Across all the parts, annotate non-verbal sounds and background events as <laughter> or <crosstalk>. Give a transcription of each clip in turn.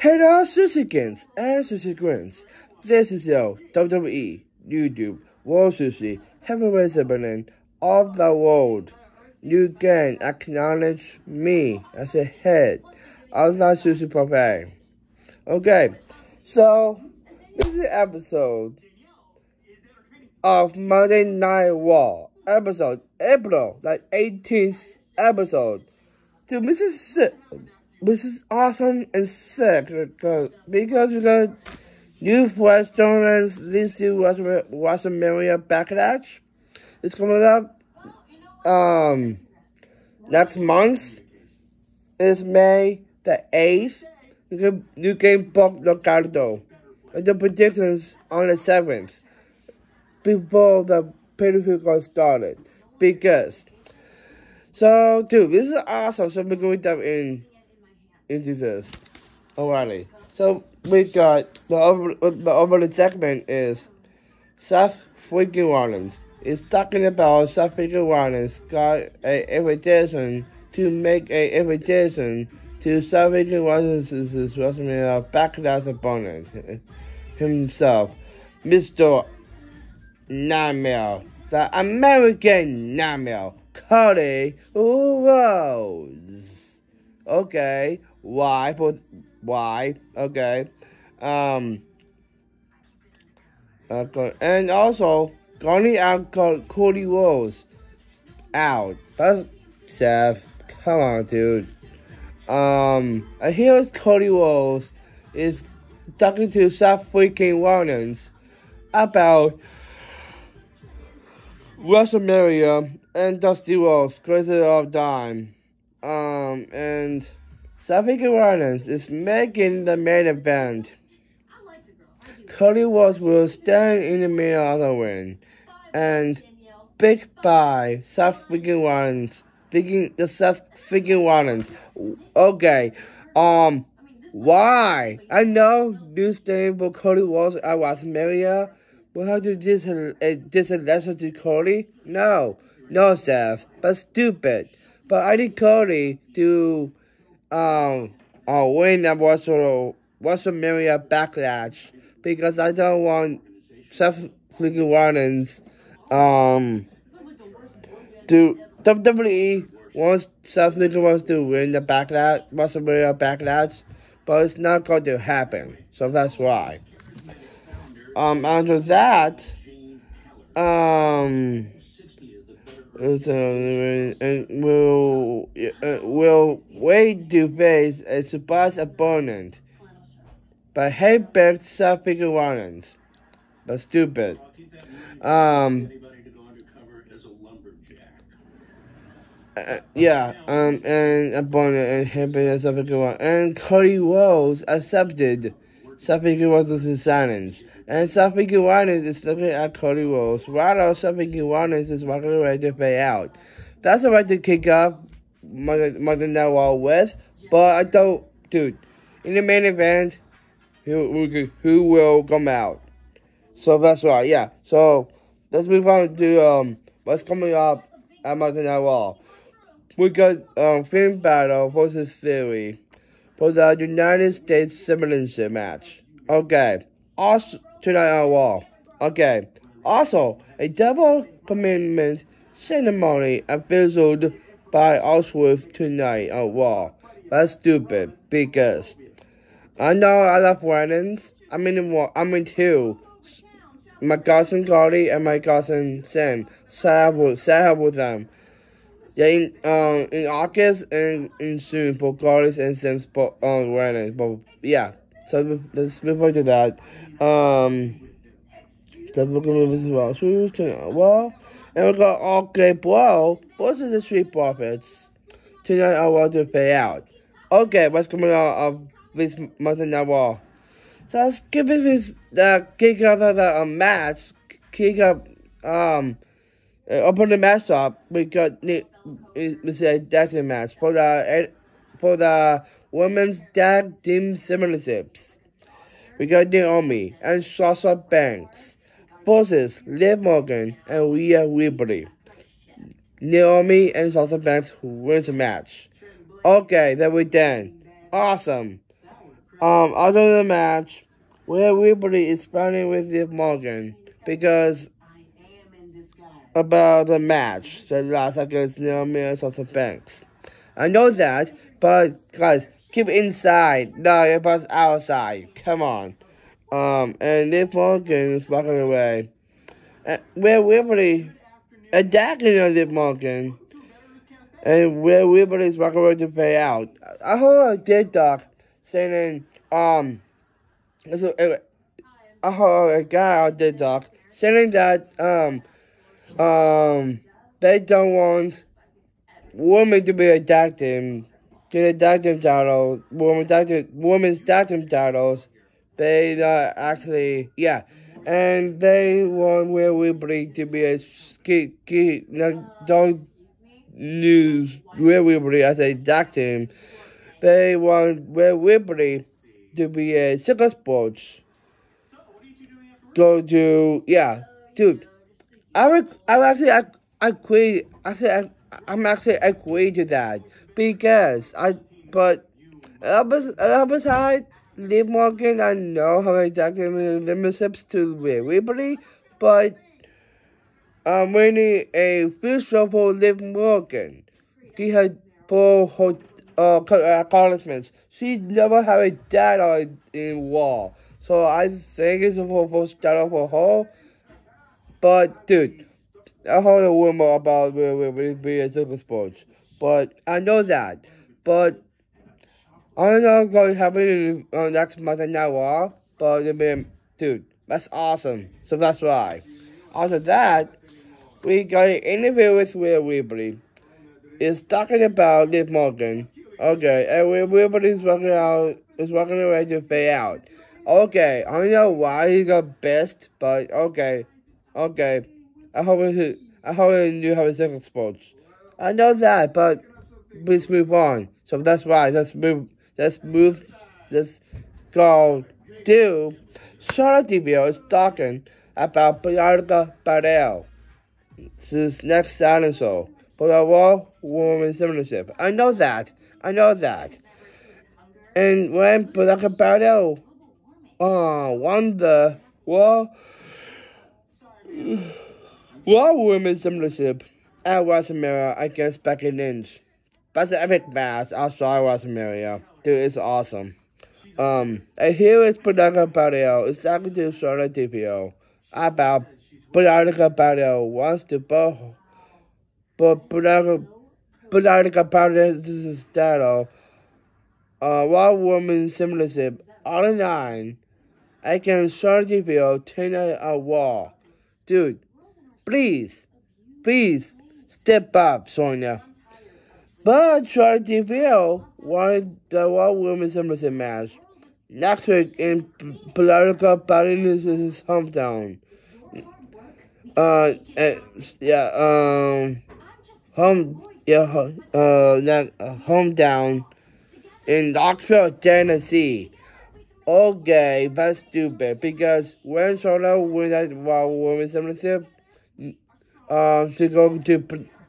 Hello, Sushikins and Sushikins. This is your WWE, YouTube, World Sushi, Heavyweight Champion of the world. You can acknowledge me as a head of the Sushi Buffet. Okay, so this is episode of Monday Night Raw. Episode April, like 18th episode. To Mrs. This is awesome and sick because because we got new West Jonas leads to WrestleMania Backlash. It's coming up um next month. It's May the eighth. You can you can book Ricardo. And the predictions on the seventh before the pay-per-view got started. Because so dude, this is awesome. So we're going down in into this already. So we got the over the over the segment is Seth freaking Rollins is talking about Seth freaking Rollins got a invitation to make a invitation to Seth freaking Rollins' WrestleMania backlash opponent himself, Mr. Nightmare, the American Nightmare, Cody Rhodes. Okay, why? But why? Okay. Um. Okay. And also, going out Cody Rhodes out. That's Seth. Come on, dude. Um. I hear Cody Rhodes is talking to Seth freaking Rollins about WrestleMania and Dusty Rhodes, greatest of time. Um, and Safika Rollins is making the main event. Cody Walls will stand in the middle of the ring. And Big by Seth Rollins. Speaking the Seth Rollins. Okay. Um why? I know new standing for Cody Rhodes at WrestleMania. But how to this a this a lesson to Cody? No. No Seth. But stupid. But I need Cody to um, uh, win that Wrestle, WrestleMania Backlash because I don't want Seth freaking Rollins um, to WWE wants Seth wants to win the Backlash, WrestleMania Backlash, but it's not going to happen. So that's why. Um, after that, um, and will uh, will wait to face a surprise opponent, but hate back South Rollins, but stupid. Um. Uh, yeah, um, and opponent and back South Rollins, and Cody Rhodes accepted South Rhodes' silence. And Suffolk Warners is looking at Cody Rhodes, while Suffolk Warners is walking away to pay out. That's a right to kick off Monday, Night Raw with, but I don't, dude, in the main event, who, who will come out? So that's right, yeah. So let's move on to um what's coming up at Monday Night Raw. We got um Finn Balor versus Theory for the United States Championship match. Okay, tonight on Raw. Okay. Also, a double commitment ceremony officialed by Ellsworth tonight on Raw. That's stupid because I know I love weddings. I'm in I'm in two. My cousin Carly and my cousin Sam. Sad with sad with them. Yeah, in um in August and in June for Carly's and Sam's um weddings. But yeah, so let's move on to that. Um. The book of movies. So we well. And we got all great. Both of the Street Profits. Tonight I want to pay out. Okay, what's coming out of this month in wall? So let's give this the kick up of a match. Kick up um uh, open the match up. We got we say a tag match for the for the women's tag team championships. We got Naomi and Sasha Banks versus Liv Morgan and Rhea Ripley. Naomi and Sasha Banks wins the match. Okay, then we're done. Awesome. Um, after the match, where Ripley is fighting with Liv Morgan because about the match the last against Naomi and Sasha Banks. I know that, but guys, keep inside, not about outside. Come on. Um, and Liv Morgan is walking away. And where Ripley attacking on Liv Morgan. And where is walking away to pay out. I heard a TikTok saying, um, so, I heard a guy on TikTok saying that, um, um, they don't want women to be a doctor, get a doctor title, women doctor, women's doctor titles. They not actually, yeah, and they want Rhea Ripley to be a ski, ski, don't news Rhea Ripley as a doctor. They want Rhea Ripley to be a soccer sports. Go to yeah, dude. I would, I would actually I, I agree. Actually, I, I'm actually agree to that because I but other other side, Liv Morgan, I know how exactly the memberships to Ripley, but I'm winning a visual for Liv Morgan. She had four uh, accomplishments. She never had a data in war. So I think it's a for start for her. But dude, I heard a rumor about we be a sports. But I know that. But I don't know what's going to happen uh, next month in Raw. But I mean, dude, that's awesome. So that's why. After that, we got an interview with Rhea Ripley. It's talking about Liv Morgan. Okay, and Ripley is walking out, is walking away to pay out. Okay, I don't know why he got best, but okay. Okay. I hope he I hope you have a second sports. I know that, but please move on. So that's why. Let's move. Let's move. Let's go to Charlotte DeVille is talking about Bianca Belair. This is next dinosaur. But a Raw Women's Championship. I know that. I know that. And when Bianca Belair uh, won the Raw Raw Women's Championship at WrestleMania against Becky Lynch. That's an epic match outside mirror. Dude, it's awesome. Um, and here is Bianca Belair. It's talking to Charlotte DPO about Bianca Belair wants to both, but Bianca, Bianca Belair's title, uh, Raw Women's Championship on the line against Charlotte DPO, Tina a wall. Dude, please, please step up, Sonya. But Charlotte DeVille wanted the Raw Women's SummerSlam match next week in Political Paradis' hometown. Uh, uh, yeah, um, home, yeah, uh, that, uh, hometown in Knoxville, Tennessee. Okay, that's stupid because when Charlotte wins that Raw Women's Championship, she go to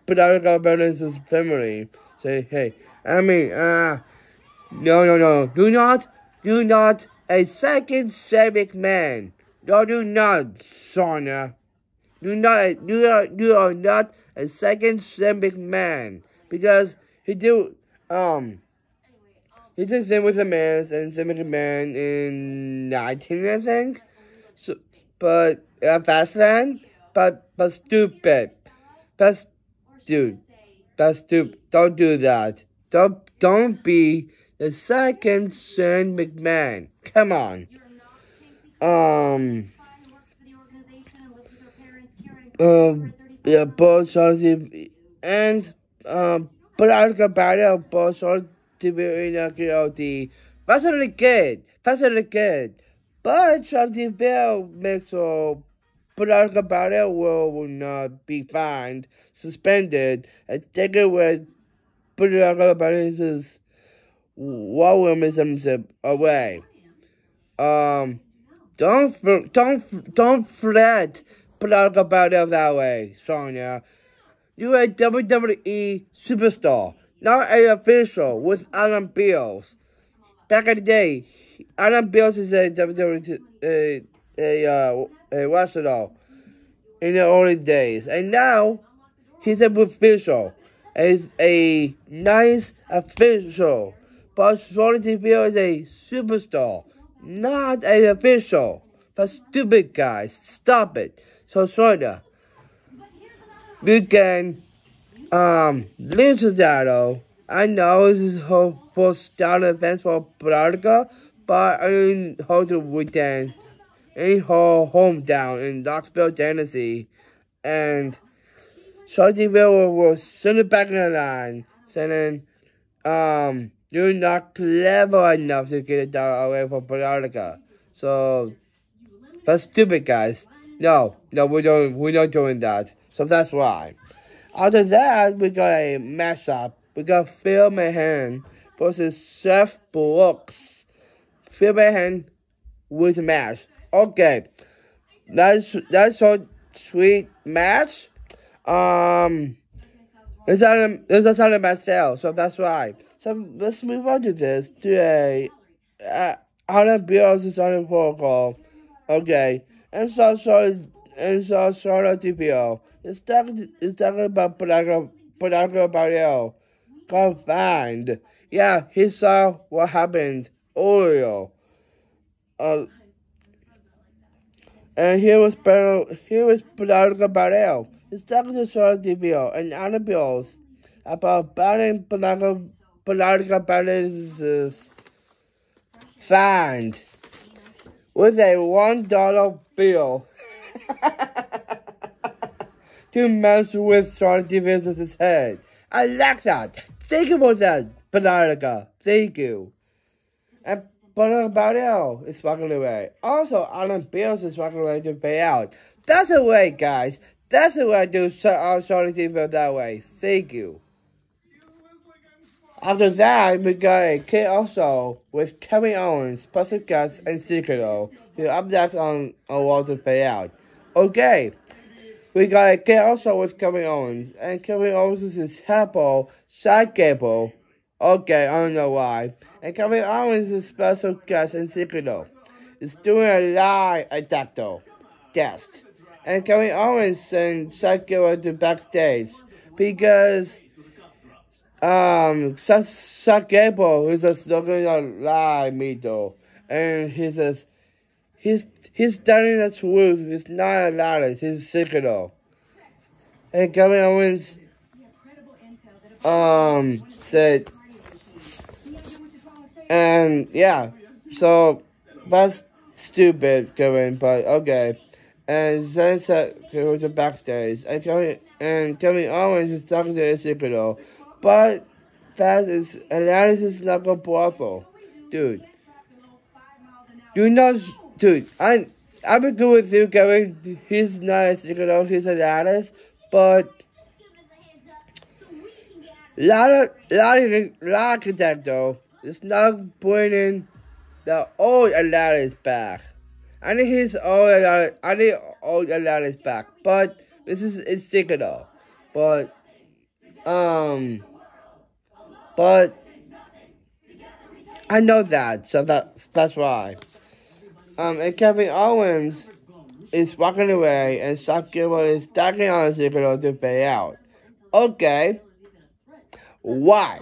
Peter Bennett family. Say, hey, I mean, uh, no, no, no, do not, do not a second Sabic man. No, do not, Sonya. Do not, do not, you are not a second Sabic man because he do, um. He did same with the man and same with the man in 19, I think. So, but uh, Fastlane, but but stupid. That's dude. That's stupid. Don't do that. Don't don't be the second Shane McMahon. Come on. Um. Um. Yeah, both Chelsea and um. But I got better. Both Chelsea the That's really good. That's really good. But Chelsea Bill makes a Bianca Belair will, will not be fined, suspended, and taken with Women's Championship away. Um, don't don't don't fret Belair that way, Sonya. You're a WWE superstar not a official with Adam Beals. Back in the day, Adam Bios is a WWE a a uh, a wrestler in the early days, and now he's a official. Is a nice official, but Shorty TV is a superstar, not an official. But stupid guys, stop it. So Shorty, you can um to that I know this is her first start event for Bianca, but I didn't hold the weekend in her hometown in Knoxville, Tennessee. And Shortyville was sending back in the line, saying, um, you're not clever enough to get it down away from Bianca. So, that's stupid, guys. No, no, we don't, we're not doing that. So that's why. After that, we got a matchup we got Phil Mahan versus Seth Brooks. Phil Mahan wins the match. Okay. That's that's a sweet match. Um it's not a it's a match sale, so that's why. So let's move on to this. today. uh Alan Bills is on protocol. Okay. And so so and so Charlotte TPO. It's talking it's talking about Panago Panago Barrio confined. Yeah, he saw what happened earlier. Uh, and here was here was Barrel. He's talking to Sora DBO and Anna Bills about banning Pedro Barrel's find with a one dollar bill <laughs> to mess with Sora DBO's head. I like that. Think about that, Banana. Thank you. And Banana Barrio is walking away. Also, Alan Bills is walking away to pay out. That's the way, guys. That's the way I do uh, sorry to that way. Thank you. After that, we got a kid also with Kevin Owens, Pussy Gus, and Secreto who up next on a wall to pay out. Okay. We got a kid also with Kevin Owens, and Kevin Owens is his helper Side. Okay, I don't know why. And Kevin Owens is a special guest in Secret though. It's doing a live attack though. Guest. And Kevin Owens and Gable to backstage. Because um Gable is just looking at live me though. And he says he's he's telling the truth. It's not a lie, he's secret though. And Kevin Owens um, said, and yeah, so that's stupid, Kevin, but okay. And he was a backstage, and Kevin, and Kevin Owens is talking to Ezekiel, but that is analysis like a brothel, dude. You know, dude, I I'm good with you, Kevin. He's not Ezekiel, he's an artist, but lot of lot of lot of that though. It's not bringing the old Aladdin's back. I need his old Aladdin. I need old Aladdin's back, but this is it's sick though. But um, but I know that, so that that's why. Um, and Kevin Owens is walking away, and Sock Gilbert is stacking on secret to pay out. Okay. Why?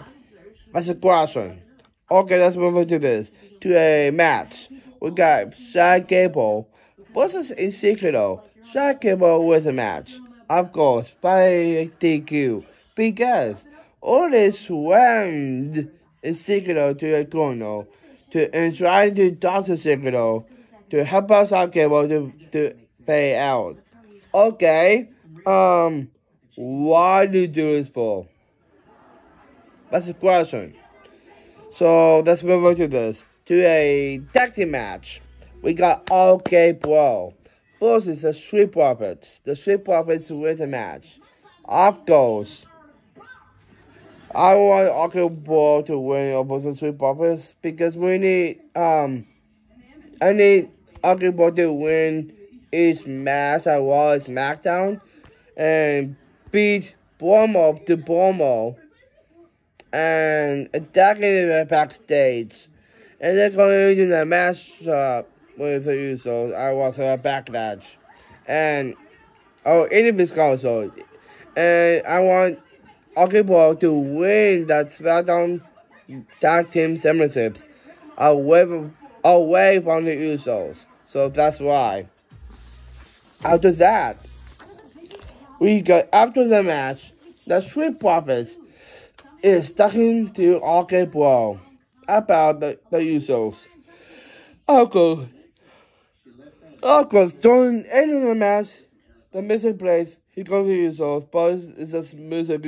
That's a question. Okay, let's move on to this. To a match. We got Chad Gable versus Ezekiel. Chad Gable was a match. Of course, by DQ. Because all this went Ezekiel to the corner to and trying to talk Ezekiel to help us out Gable to, to pay out. Okay. Um why do you do this for? That's the question. So let's move on to this. To a tag team match. We got RK-Bro versus the Street Profits. The Street Profits win the match. Up goes. I want RK-Bro to win over the Street Profits because we need um I need RK-Bro to win each match well as SmackDown and beat Bromo to Bromo and attacking him backstage. And they're going to do the matchup with the Usos. I was a backlash. And, oh, any of his console. And I want Augie Ball to win that SmackDown Tag Team Championships away from, away from the Usos. So that's why. After that, we got after the match, the Street Profits is talking to Augie Ball about the, the Usos. Uncle, Uncle, during end of the match, the music plays. He goes to Usos, but it's, it's just music.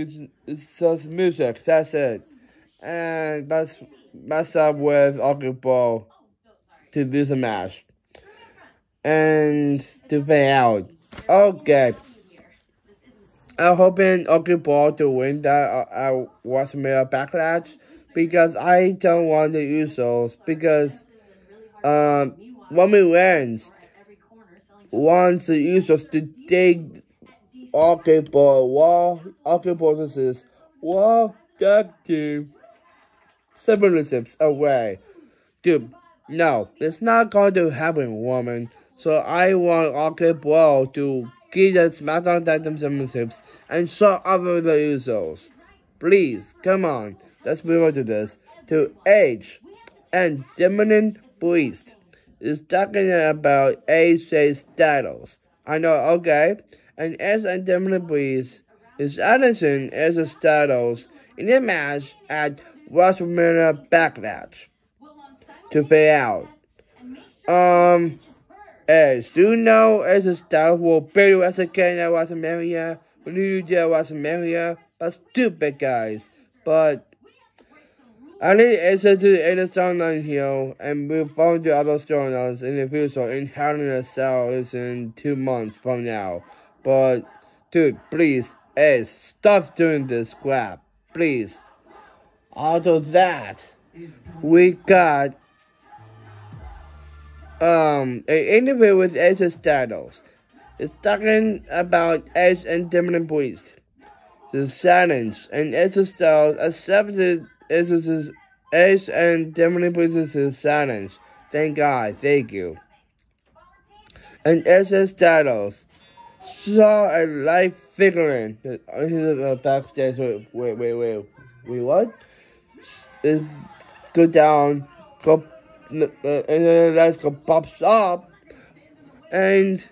It's just music. That's it. And that's messed up with Augie Ball to lose the match and to pay out. Okay. I'm hoping Augie Ball to win that uh, at WrestleMania Backlash because I don't want the Usos because um Roman Reigns wants the Usos to take Augie Ball while Augie Ball says while that team championships away. Dude, no, it's not going to happen, woman. So I want Augie Ball to the SmackDown Tag Team Championships and up with the Usos. Please, come on. Let's move on to this. To Edge and Damian Priest is talking about AJ Styles. I know, okay. And Edge and Damian Priest is Anderson as a Styles in the match at WrestleMania Backlash to pay out. Um, as you know as a Styles will beat us again at WrestleMania? When you do WrestleMania, but stupid guys. But I need answer to the end of storyline here and move on to other storylines in the future. In Hell in a Cell is in two months from now. But dude, please, Ed, stop doing this crap. Please. Out of that, we got um an interview with AJ Styles. It's talking about Edge and Damian Priest. The challenge and AJ Styles accepted Edge's Edge and Damian Priest's challenge. Thank God, thank you. And AJ Styles saw a live figurine. Uh, backstage. Wait, wait, wait, wait, wait, what? It go down, go and then go pops up, and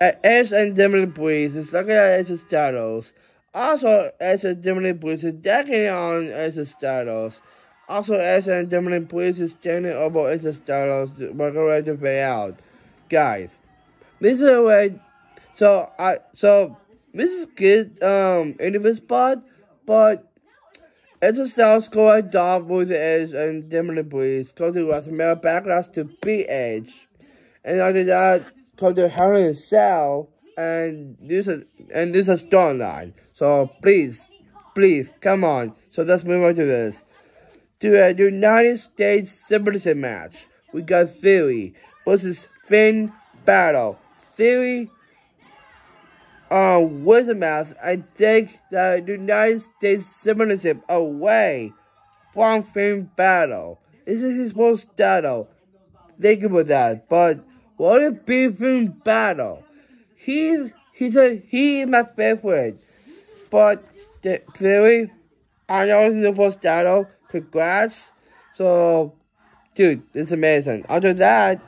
as and Damian Priest is looking at his status. Also, as a Damian Priest is decking on as status. Also, as a Damian Priest is standing over as a status, working ready to pay out. Guys, this is a way. So I so this is good um in this spot, but it's a Styles score a dog with the edge and Damian Priest. Go to WrestleMania Backlash to beat Edge. And after that, go to Hell in a Cell and this is and this is storyline. So please, please, come on. So let's move on to this. To a United States Championship match, we got Theory versus Finn Balor. Theory uh, with the match, I take the United States Championship away from Finn Balor. This is his most. Thank you for that. But what a Finn Balor. He's he's a he is my favorite. But clearly, I know it's the first battle. Congrats. So, dude, it's amazing. After that,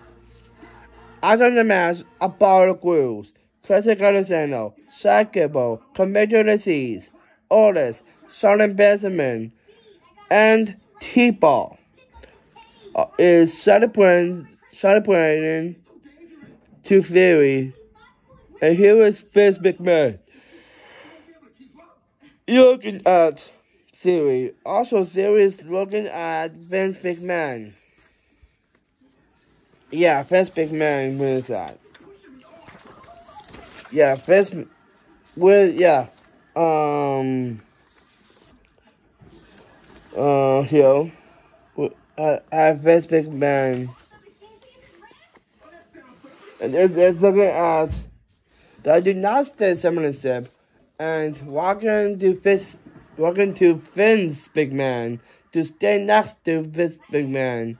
after the match, Apollo Crews. Classic Alexander, Sackable, Commander Azeez, Otis, Shelton Benjamin, and T-Ball uh, is celebrating, celebrating to Theory. And here is Vince McMahon. Looking at Theory. Also, Theory is looking at Vince McMahon. Yeah, Vince McMahon wins that yeah, first with yeah, um, uh, here, I, I first big man, and it's, it's looking at the States Championship and walking to this, walking to Finn's big man to stay next to this big man,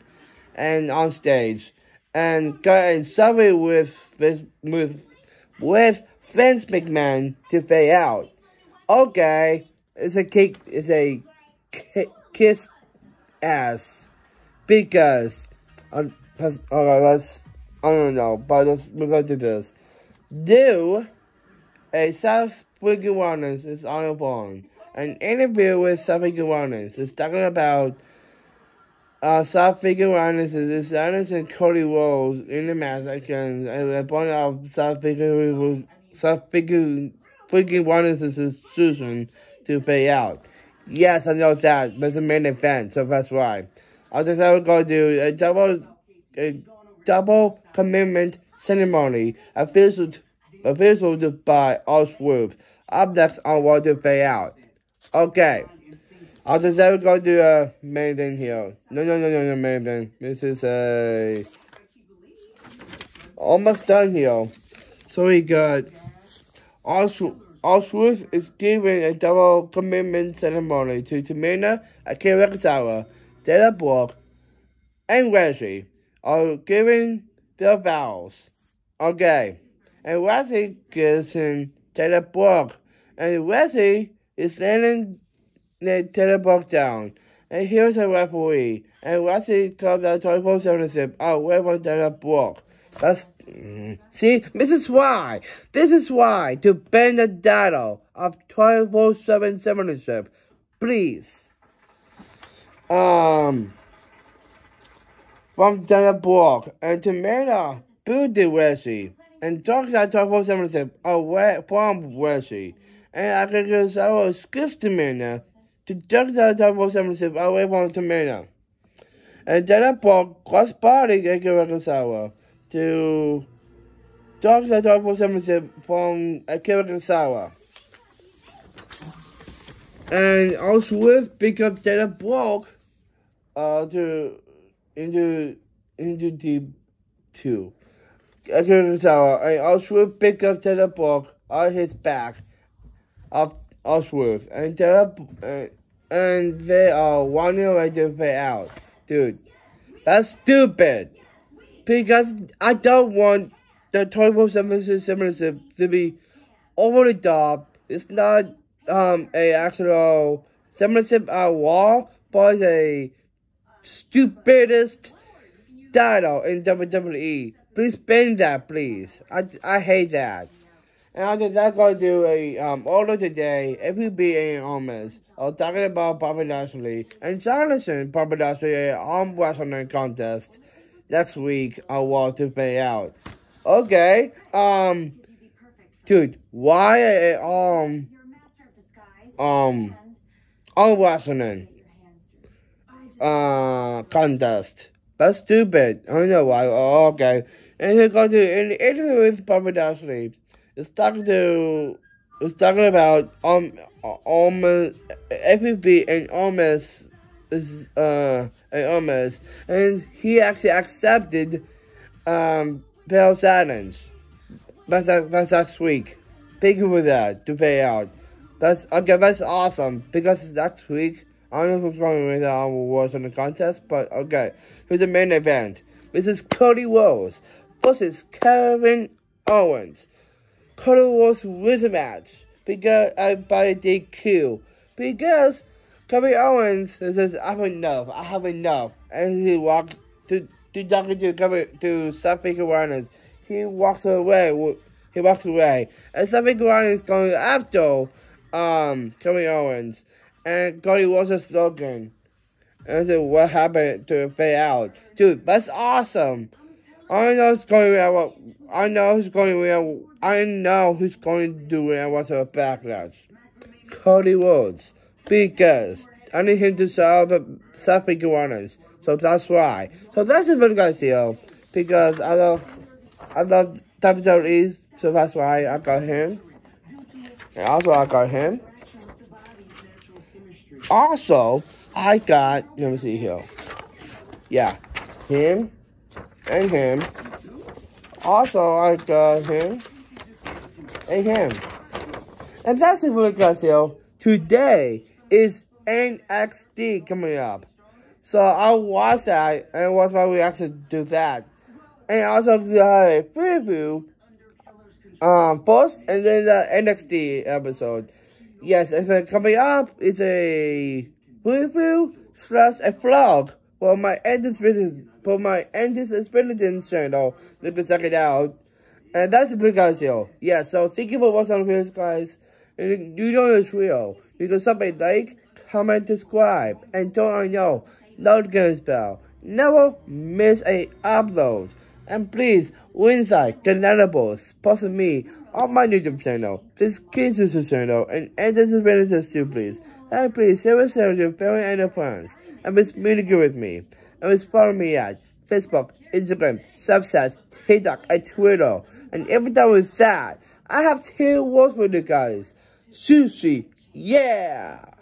and on stage. And got a subway with with with, with Vince McMahon to fade out. Okay, it's a kick. It's a kiss ass because. Uh, Alright, let's. I don't know, but let's move on to do this. Do a South Freaking Wellness is on the phone. An interview with South Freaking Wellness is talking about uh, South is Silence and Cody Rhodes in the match against a bunch of South Freaking South Freaking Freaking Wellness' decision to pay out. Yes, I know that, but it's a main event, so that's why. I just we're to do a double, a double commitment ceremony official, official by R-Truth. Up next on what to pay out. Okay. I'll just never go to a main thing here. No, no, no, no, no, main thing. This is a... Almost done here. So we got... Also, R-Truth is giving a double commitment ceremony to Tamina, Akira Dana Brooke, and Reggie are giving their vows. Okay. And Wesley gives him Dana Brooke. And Wesley is standing near Dana Brooke down. And here's a referee. And Wesley comes out 24 7 Oh, where was Dana Brooke? That's mm, see, this is why. This is why to bend the data of 24/7 censorship, please. Um, from Dana Brooke and Tamina booted Wesley and talks at 24/7 censorship away from Wesley. And I could just I was skipped Tamina to talk at 24/7 censorship away from Tamina. And Dana Brooke cross body Akira Tozawa to Dogs That Dog for Championship from Akira Tozawa. And also with pick up Dana Brooke uh to into into two. Akira Tozawa and also pick up Dana Brooke on his back of Osworth and Dana uh, and they are one year pay out. Dude, that's stupid because I don't want the 24 7 to be over the top. It's not um a actual censorship at all, but a stupidest title in WWE. Please ban that, please. I, I hate that. And I just not going to do a um order today. If you be a almost, I was talking about Bobby Lashley and Jonathan Bobby Lashley a arm wrestling contest next week I want to pay out. Okay, um, dude, why a um, um, arm wrestling, uh, contest? That's stupid. I don't know why. Oh, okay. And he's going to the interview with Bobby Lashley. It's talking to it's talking about um almost FBB and almost is uh an almost and he actually accepted um Bill Silence. That's that's last week. Thank you for that to pay out. That's okay. That's awesome because next week I don't know who's going to win the awards in the contest, but okay. Here's the main event. This is Cody Rhodes versus Kevin Owens. Cody Rhodes wins a match because uh, by DQ because Kevin Owens says, I have enough, I have enough. And he walks to, to talking to Kevin, to Suffolk Awareness. He walks away, he walks away. And Suffolk Awareness going after, um, Kevin Owens. And Cody was a slogan. And I said, what happened to fade out? Dude, that's awesome. I know who's going to I know who's going to I know who's going to do it what's a backlash. Cody Rhodes because I need him to solve self iguanas. So that's why. So that's a good guys deal because I love I love WWE, so that's why I got him. And also I got him. Also, I got let me see here. Yeah, him and him. Also, I got him and him. And that's it for the here. Today is NXT coming up. So I'll watch that and watch my reaction to do that. And also do a preview um, first and then the NXT episode. Yes, it's coming up. It's a preview slash a vlog for my Endless for my Endless Experience channel. Let me check it out. And that's the big guys here. Yeah, so thank you for watching this guys. And you know it's real. You can something like, comment, subscribe, and turn on your notification bell. Never miss a upload. And please, Wednesday, Canadables, post me on my YouTube channel, this Kids YouTube channel, and end this video too, please. And please share with your family and your friends, and please communicate with me. And follow me at Facebook, Instagram, Snapchat, TikTok, and Twitter. And every time with that, I have two words for you guys. Sushi, yeah!